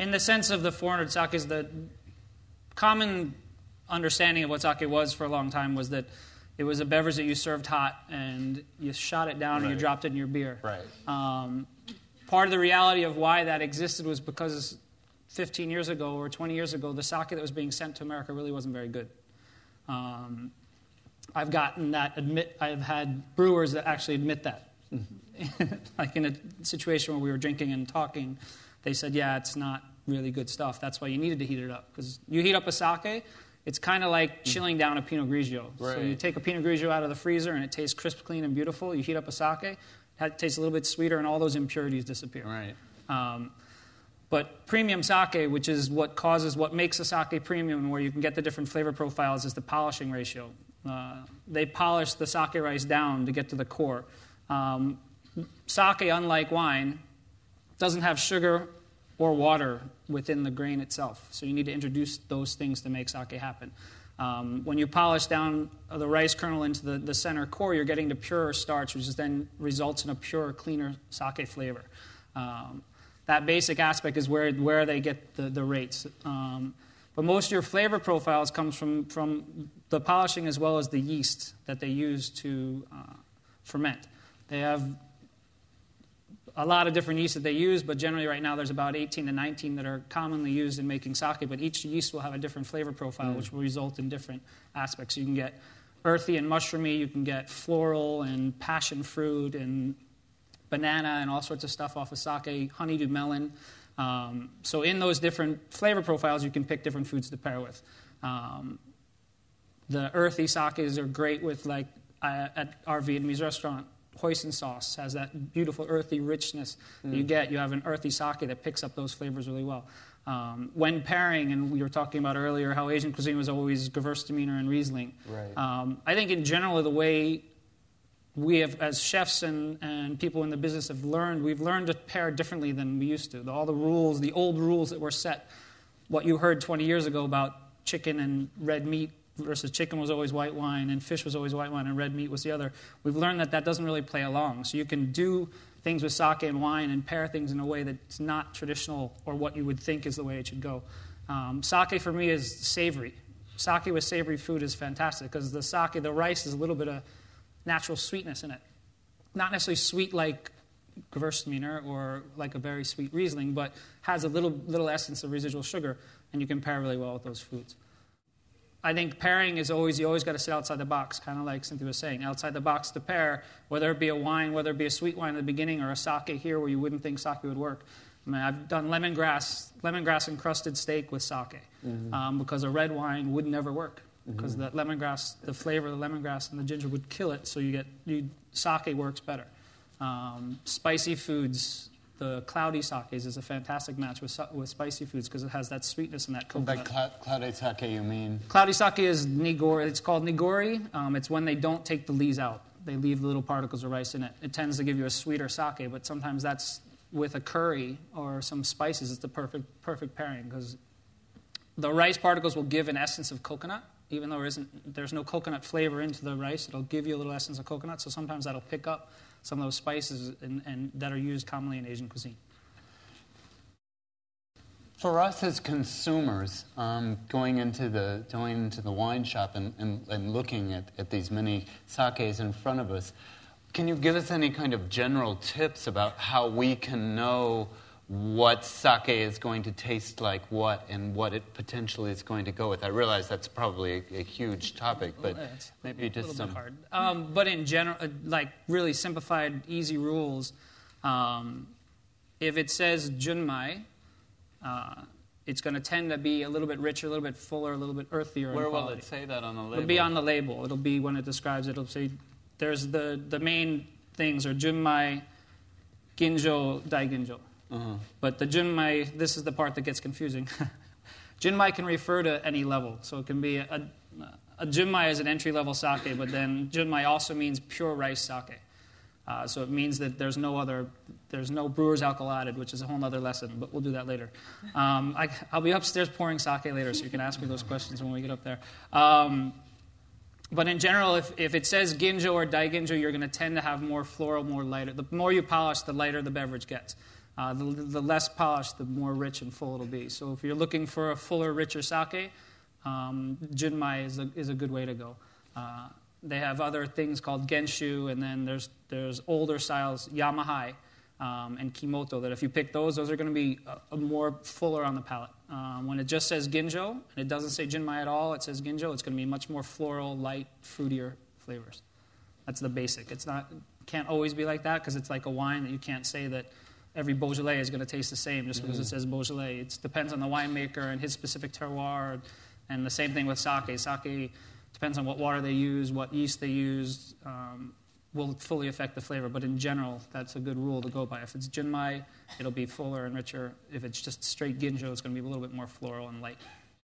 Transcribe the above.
in the sense of the 400 sakes, the common understanding of what sake was for a long time was that it was a beverage that you served hot and you shot it down and you dropped it in your beer. Right. Um, part of the reality of why that existed was because 15 years ago or 20 years ago, the sake that was being sent to America really wasn't very good. Um, I've gotten that admit. I've had brewers that actually admit that. like in a situation where we were drinking and talking, they said, "Yeah, it's not really good stuff. That's why you needed to heat it up because you heat up a sake." It's kind of like chilling down a Pinot Grigio. So you take a Pinot Grigio out of the freezer and it tastes crisp, clean, and beautiful. You heat up a sake, it tastes a little bit sweeter, and all those impurities disappear. Right. Um, but premium sake, which is what causes what makes a sake premium, and where you can get the different flavor profiles, is the polishing ratio. Uh, they polish the sake rice down to get to the core. Um, sake, unlike wine, doesn't have sugar or water within the grain itself. So you need to introduce those things to make sake happen. Um, when you polish down the rice kernel into the, the center core, you're getting to purer starch, which then results in a purer, cleaner sake flavor. Um, that basic aspect is where, where they get the, the rates. Um, but most of your flavor profiles comes from, from the polishing as well as the yeast that they use to uh, ferment. They have a lot of different yeasts that they use, but generally right now there's about 18 to 19 that are commonly used in making sake, but each yeast will have a different flavor profile, which will result in different aspects. You can get earthy and mushroomy, you can get floral and passion fruit and banana and all sorts of stuff off of sake, honeydew melon. Um, so in those different flavor profiles, you can pick different foods to pair with. Um, the earthy sakes are great with like uh, at our Vietnamese restaurant. Hoisin sauce has that beautiful earthy richness that you get. You have an earthy sake that picks up those flavors really well. Um, when pairing, and we were talking about earlier how Asian cuisine was always Gewürztraminer and Riesling. Right. Um, I think in general the way we have, as chefs and, and people in the business have learned, we've learned to pair differently than we used to. All the rules, the old rules that were set, what you heard 20 years ago about chicken and red meat versus chicken was always white wine and fish was always white wine and red meat was the other. We've learned that that doesn't really play along. So you can do things with sake and wine and pair things in a way that's not traditional or what you would think is the way it should go. Um, sake for me is savory. Sake with savory food is fantastic because the sake, the rice, is a little bit of natural sweetness in it. Not necessarily sweet like Gewürztraminer or like a very sweet Riesling, but has a little, little essence of residual sugar, and you can pair really well with those foods. I think pairing is always, you always got to sit outside the box, kind of like Cynthia was saying. Outside the box to pair, whether it be a wine, whether it be a sweet wine at the beginning or a sake here where you wouldn't think sake would work. I mean, I've done lemongrass, lemongrass encrusted steak with sake um, because a red wine would never work because the lemongrass, the flavor of the lemongrass and the ginger would kill it. So you get you, sake works better. Um, spicy foods, the cloudy sakes is a fantastic match with, with spicy foods because it has that sweetness and that By coconut. cl- cloudy sake, you mean? Cloudy sake is nigori. It's called nigori. Um, it's when they don't take the lees out. They leave the little particles of rice in it. It tends to give you a sweeter sake, but sometimes that's with a curry or some spices. It's the perfect perfect pairing because the rice particles will give an essence of coconut, even though there isn't there's no coconut flavor into the rice. It'll give you a little essence of coconut. So sometimes that'll pick up some of those spices and, and that are used commonly in Asian cuisine. For us as consumers, um, going into the going into the wine shop and, and, and looking at, at these many sakes in front of us, can you give us any kind of general tips about how we can know what sake is going to taste like what and what it potentially is going to go with? I realize that's probably a, a huge topic, but Well, maybe a just little some. bit hard. Um, but in general, uh, like really simplified, easy rules. Um, if it says junmai, uh, it's going to tend to be a little bit richer, a little bit fuller, a little bit earthier. in Where will it say that on the label? It'll be on the label. It'll be when it describes it. It'll say there's the the main things are junmai, ginjo, daiginjo. Uh-huh. But the junmai, this is the part that gets confusing. junmai can refer to any level. So it can be a, a junmai is an entry level sake, but then junmai also means pure rice sake. Uh, so it means that there's no other, there's no brewer's alcohol added, which is a whole other lesson, but we'll do that later. Um, I, I'll be upstairs pouring sake later, so you can ask me those questions when we get up there. Um, but in general, if, if it says ginjo or daiginjo, you're going to tend to have more floral, more lighter. The more you polish, the lighter the beverage gets. Uh, the, the, less polished, the more rich and full it'll be. So if you're looking for a fuller, richer sake, um, Junmai is a, is a good way to go. Uh, they have other things called Genshu, and then there's, there's older styles, Yamahai um, and Kimoto, that if you pick those, those are going to be a, a more fuller on the palate. Um, when it just says Ginjo, and it doesn't say Junmai at all, it says Ginjo, it's going to be much more floral, light, fruitier flavors. That's the basic. It's not, can't always be like that because it's like a wine that you can't say that every Beaujolais is going to taste the same just because mm-hmm. it says Beaujolais. It depends on the winemaker and his specific terroir. And the same thing with sake. Sake depends on what water they use, what yeast they use, um, will fully affect the flavor. But in general, that's a good rule to go by. If it's Junmai, it'll be fuller and richer. If it's just straight Ginjo, it's going to be a little bit more floral and light.